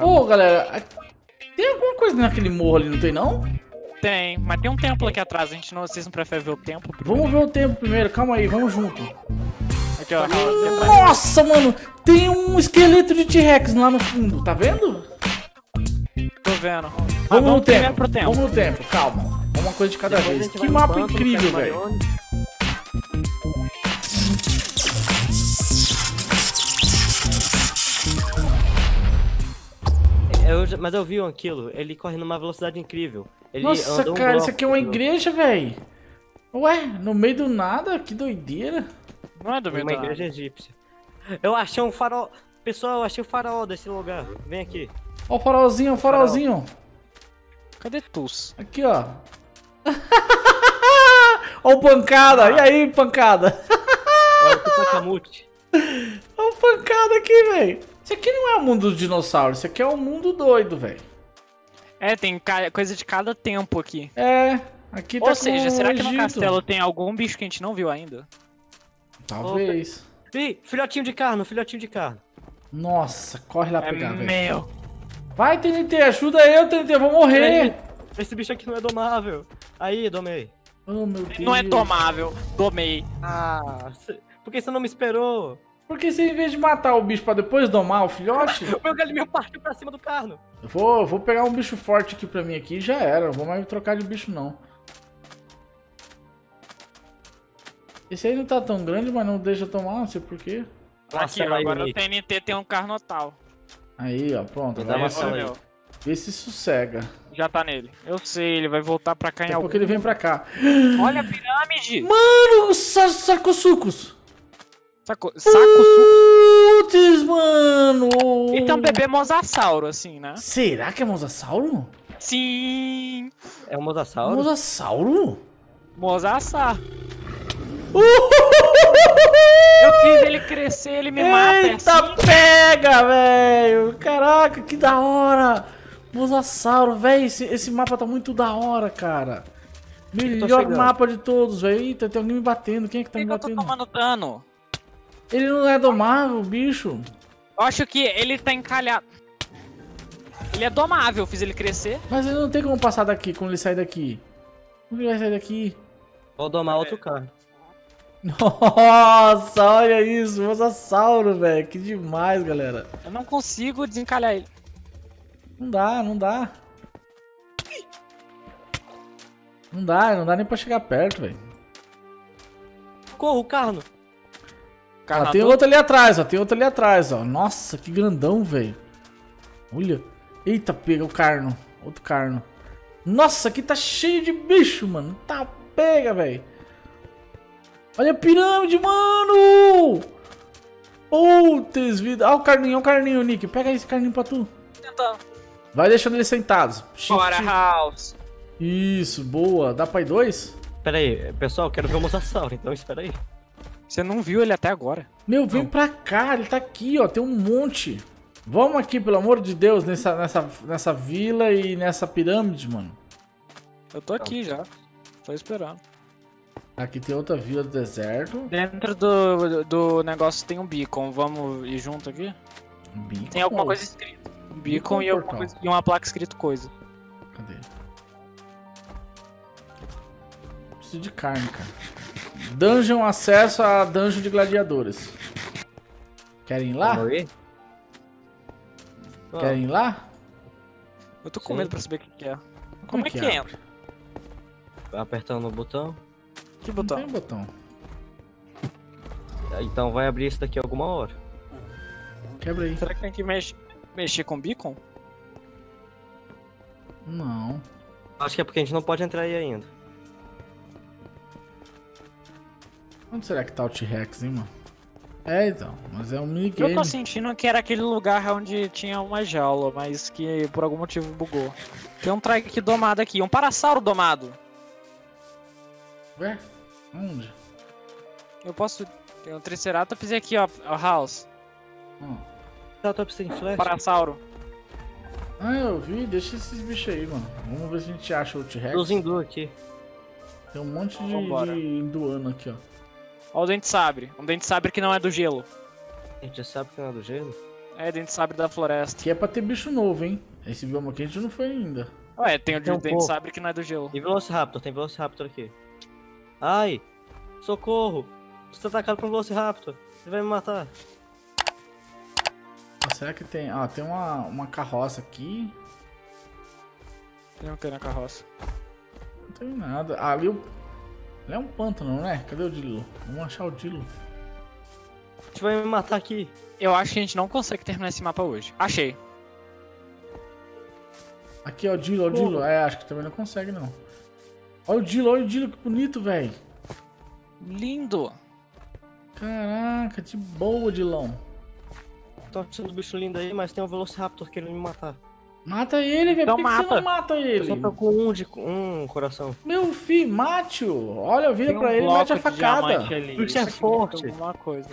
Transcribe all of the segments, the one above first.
mano. Ô, galera, tem alguma coisa naquele morro ali, não tem não? Tem, mas tem um templo aqui atrás, a gente não, vocês não preferem ver o templo? Vamos ver o tempo primeiro, calma aí, vamos junto. Aqui, ó. Nossa, mano, tem um esqueleto de T-Rex lá no fundo, tá vendo? Tô vendo. Mas Vamos, no primeiro tempo, pro templo. vamos no tempo, calma. Uma coisa de cada Depois vez. Que mapa incrível, velho. Eu mas eu vi aquilo, ele corre numa velocidade incrível. Ele Nossa, um cara, isso aqui é uma igreja, velho. Ué, no meio do nada? Que doideira. Não é do meio Uma da igreja egípcia. Eu achei um farol. Pessoal, eu achei o farol desse lugar. Vem aqui. Ó o farolzinho, o farolzinho. Cadê Tus? Aqui, ó. ó o pancada. E aí, pancada? Olha o Tutankhamut. Ó o pancada aqui, velho. Isso aqui não é o mundo dos dinossauros. Isso aqui é um mundo doido, velho. É, tem coisa de cada tempo aqui. É, aqui tá Ou seja, será o que no castelo tem algum bicho que a gente não viu ainda? Talvez. Ih, filhotinho de carne, filhotinho de carne. Nossa, corre lá É pegar, velho. meu. Vai, TNT, ajuda eu, TNT, eu vou morrer. Esse bicho aqui não é domável. Aí, domei. Oh, meu Deus. Não é tomável. Domei. Ah, por que você não me esperou? Porque se em vez de matar o bicho pra depois domar o filhote, O meu galinho partiu pra cima do carno. eu vou, vou pegar um bicho forte aqui pra mim aqui e já era. Não vou mais trocar de bicho, não. Esse aí não tá tão grande, mas não deixa tomar, não sei porquê. aqui, ó, agora o TNT tem um carnotal. Aí, ó, pronto. Dá uma é aí. Vê se sossega. Já tá nele. Eu sei, ele vai voltar pra cá em Daqui a algum... pouco ele vem pra cá. Olha a pirâmide! Mano, sa sacosucos. Saco, saco suco. Putz, mano. E um bebê mosasauro, assim, né? Será que é mosasauro? Sim! É um mosasauro? Mosasauro? Mosassar. Eu fiz ele crescer, ele me mata. é Eita, assim. pega, velho! Caraca, que da hora! Mosasauro, velho, esse, esse mapa tá muito da hora, cara. Melhor mapa de todos, velho. Eita, tem alguém me batendo. Quem é que tá Por me que eu tô batendo? tomando dano? Ele não é domável, bicho. Eu acho que ele tá encalhado. Ele é domável, eu fiz ele crescer. Mas ele não tem como passar daqui quando ele sair daqui. Como ele vai sair daqui? Vou domar outro carno. Nossa, olha isso, Mosasauro, velho. Que demais, galera. Eu não consigo desencalhar ele. Não dá, não dá. Não dá, não dá nem pra chegar perto, velho. Corra, o Ó, Carnador. tem outro ali atrás, ó. Tem outro ali atrás, ó. Nossa, que grandão, velho. Olha. Eita, pega o carno. Outro carno. Nossa, aqui tá cheio de bicho, mano. Tá pega, velho. Olha a pirâmide, mano. Putz, vida. Olha o carninho, olha o carninho, Nick. Pega esse carninho pra tu. Tentando. Vai deixando eles sentados. Shift. Bora, House. Isso, boa. Dá pra ir dois? Pera aí, pessoal, eu quero ver o mosasauro, então espera aí. Você não viu ele até agora. Meu, vem pra cá, ele tá aqui, ó. Tem um monte. Vamos aqui, pelo amor de Deus, nessa, nessa, nessa vila e nessa pirâmide, mano. Eu tô aqui já. Tô esperando. Aqui tem outra vila do deserto. Dentro do, do negócio tem um beacon. Vamos ir junto aqui? Bico. Tem alguma coisa escrita. Um beacon e, alguma portal. coisa, e uma placa escrito coisa. Cadê? Preciso de carne, cara. Dungeon acesso a dungeon de gladiadores. Querem ir lá? Vamos ir? Vamos. Querem ir lá? Eu tô com medo pra saber o que, que é. Como, é que, abre? entra? Apertando o botão. Que Não botão? tem botão. Então vai abrir isso daqui alguma hora. Quebra aí. Será que tem que mex- mexer com beacon? Não. Acho que é porque a gente não pode entrar aí ainda. Onde será que tá o T-Rex, hein, mano? É, então. Mas é um Eu minigame. tô sentindo que era aquele lugar onde tinha uma jaula, mas que por algum motivo bugou. Tem um trike domado aqui, um parasauro domado. Ué? Onde? Eu posso. Tem um triceratops aqui, ó, ó, House. Tá, tô sem flash. Parasauro. Ah, eu vi. Deixa esses bichos aí, mano. Vamos ver se a gente acha o T-Rex. Dos hindu aqui. Tem um monte de, de hinduano aqui, ó. Ó o dente sabre. Um dente sabre que não é do gelo. A gente já sabe que não é do gelo. É, dente de sabre da floresta. Que é pra ter bicho novo, hein? Esse bioma aqui a gente não foi ainda. Ué, tem o Tem um dente de pouco. sabre que não é do gelo. Tem Velociraptor, tem Velociraptor aqui. Ai! Socorro! Você tá atacado por um Velociraptor. Ele vai me matar. Ah, será que tem... Ah, tem uma, uma carroça aqui. Tem o que na carroça? Não tem nada. Ah, ali o... Ali é um pântano, né? Cadê o Dilo? Vamos achar o Dilo. A gente vai me matar aqui. Eu acho que a gente não consegue terminar esse mapa hoje. Achei. Aqui, ó, o Dilo, ó, o Dilo. É, acho que também não consegue, não. Olha o Dilo, olha o Dilo, que bonito, velho. Lindo! Caraca, de boa, Dilão. Tô achando bicho lindo aí, mas tem um Velociraptor querendo me matar. Mata ele, velho. Então Por que, que você mata. não mata Eu ele? só tô com um de um coração. Meu filho, mate-o. Olha, vira Tem um pra ele e mete a facada. Porque é forte. Alguma coisa.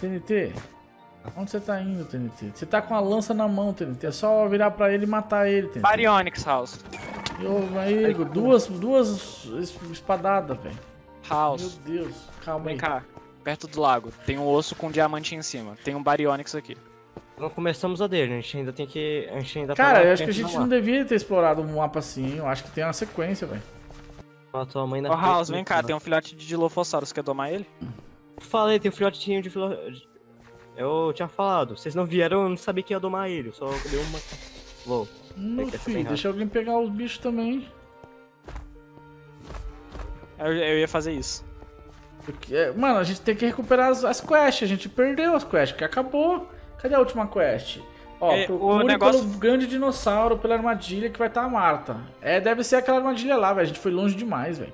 TNT, onde você tá indo, TNT? Você tá com a lança na mão, TNT. É só virar pra ele e matar ele, TNT. Baryonyx House. Ô, amigo, duas, duas es- espadadas, velho. Meu House. Deus, calma Vem aí. cá. Perto do lago. Tem um osso com diamante em cima. Tem um Baryonyx aqui. Não começamos a dele, a gente ainda tem que. A gente ainda tá Cara, eu acho que a gente não devia ter explorado um mapa assim. Eu acho que tem uma sequência, velho. Matou a mãe na Ô, House, do vem cá. Tem um filhote de Dilophosaurus. Quer domar ele? Falei, tem um filhotinho de filo... Eu tinha falado. Vocês não vieram, eu não sabia que ia domar ele. Eu só dei uma. Vou. Meu que essa filho, deixa alguém pegar os bichos também. Eu, eu ia fazer isso. Porque, é, mano, a gente tem que recuperar as, as quests. A gente perdeu as quests, que acabou. Cadê a última quest? Ó, É, o procure negócio- pelo grande dinossauro, pela armadilha que vai estar a Marta. É, deve ser aquela armadilha lá, velho. A gente foi longe demais, velho.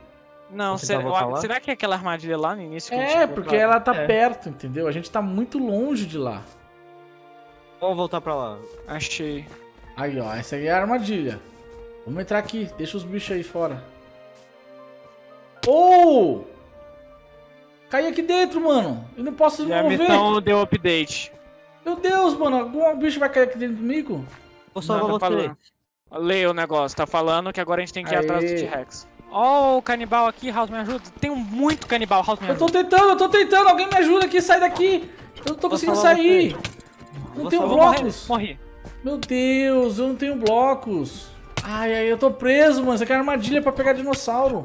Não, será, será que é aquela armadilha lá no início que a gente É, porque ela tá É. perto, entendeu? A gente tá muito longe de lá. Vamos voltar pra lá. Achei. Aí, ó, essa aí é a armadilha. Vamos entrar aqui, deixa os bichos aí fora. Oh! Caí aqui dentro, mano. E não posso E a mover. missão deu update. Meu Deus, mano. Algum bicho vai cair aqui dentro comigo? Vou salvar Não, tá você. falando. Lê o negócio, tá falando que agora a gente tem que ir Aê. atrás do T-Rex. Ó, o canibal aqui, House, me ajuda. Tem muito canibal, House, me Eu tô ajuda. tentando, eu tô tentando. Alguém me ajuda aqui, sai daqui. Eu não tô Vou conseguindo sair. você. Não Vou tenho blocos. morri. Meu Deus, eu não tenho blocos. Ai, ai, eu tô preso, mano. Isso aqui é armadilha pra pegar dinossauro.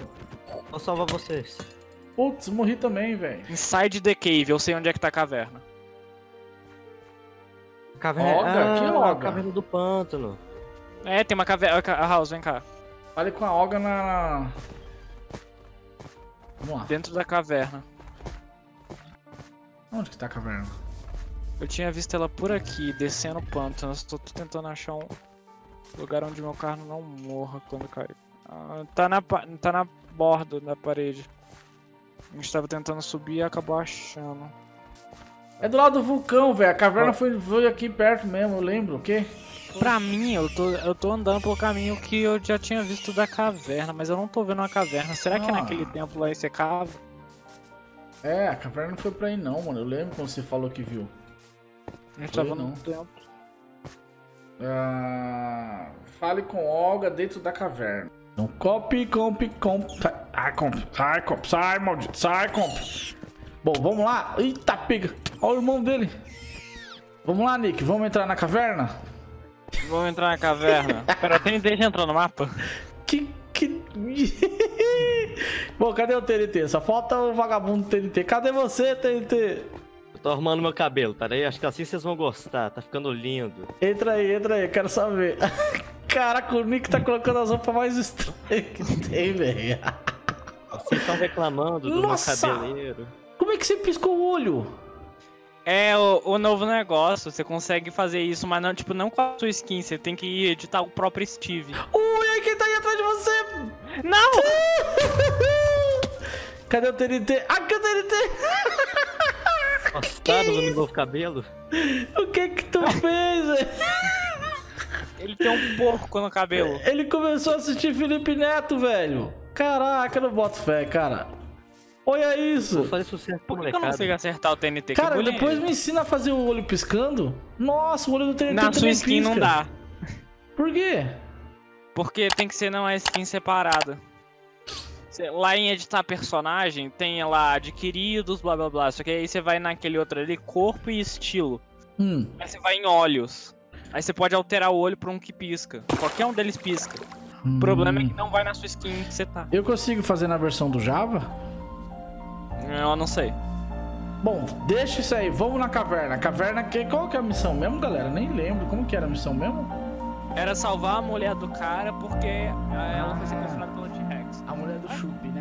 Vou salvar vocês. Putz, morri também, velho. Inside the cave, eu sei onde é que tá a caverna. Caverna. Oga? Que ah, Oga? a caverna do pântano. É, tem uma caverna. A House, vem cá. Fale com a Olga na... Vamos lá. Dentro da caverna. Onde que tá a caverna? Eu tinha visto ela por aqui, descendo o pântano. Eu só tô tentando achar um lugar onde meu carro não morra quando cair. Ah, tá, na, tá na borda da parede. A gente tava tentando subir e acabou achando. É do lado do vulcão, velho. A caverna foi, foi aqui perto mesmo, eu lembro. O quê? Pra mim, eu tô, eu tô andando pelo caminho que eu já tinha visto da caverna, mas eu não tô vendo uma caverna. Será que Ah. naquele templo lá esse cava? É, a caverna não foi pra aí não, mano. Eu lembro quando você falou que viu. A gente Foi, tava não. no templo. Ah, fale com Olga dentro da caverna. Não copy, comp, comp. Sai, comp. Sai, comp. Sai, maldito. Sai, comp. Bom, vamos lá. Eita, pega. Olha o irmão dele. Vamos lá, Nick. Vamos entrar na caverna? Vamos entrar na caverna. Pera, tem deixa eu entrar no mapa? Que. que... Bom, cadê o TNT? Só falta o vagabundo TNT. Cadê você, TNT? Eu tô arrumando meu cabelo, peraí. Acho que assim vocês vão gostar. Tá ficando lindo. Entra aí, entra aí, quero saber. Caraca, o Nick tá colocando as roupas mais estranhas que tem, velho. Vocês estão reclamando do Nossa! meu cabeleiro. É que você piscou o olho? É o, o novo negócio, você consegue fazer isso, mas não, tipo, não com a sua skin, você tem que editar o próprio Steve. Ui, ai, quem tá aí atrás de você? Não! Cadê o TNT? Ah, cadê o TNT? Gostaram do meu novo cabelo? O que que tu fez, velho? Ele tem um porco no cabelo. Ele começou a assistir Felipe Neto, velho. Caraca, eu não boto fé, cara. Olha Vou isso. fazer sucesso Por que eu não consigo acertar o TNT? Cara, é depois me ensina a fazer o olho piscando. Nossa, o olho do TNT Na sua skin não pisca. dá. Por quê? Porque tem que ser numa skin separada. Lá em editar personagem, tem lá adquiridos, blá blá blá. Só que aí você vai naquele outro ali, corpo e estilo. Hum. Aí você vai em olhos. Aí você pode alterar o olho pra um que pisca. Qualquer um deles pisca. O problema é hum. que não vai na sua skin que você tá. Eu consigo fazer na versão do Java? Eu não sei. Bom, deixa isso aí. Vamos na caverna. Caverna, que, qual que é a missão mesmo, galera? Nem lembro. Como que era a missão mesmo? Era salvar a mulher do cara porque ah, ela foi sequestrada pelo T-Rex. A mulher do Chup.